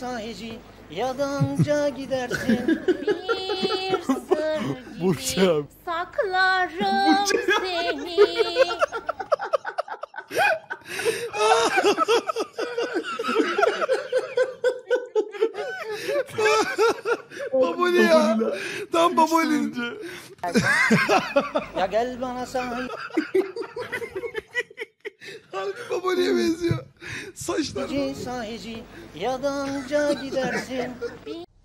sahici yadanca gidersin Bir sır gibi Burçak. saklarım seni. Baboli ya. Tam Baboli. Ya gel bana sahici Harbi Baboli'ye benziyor. Saçlar. sahici yadanca gidersin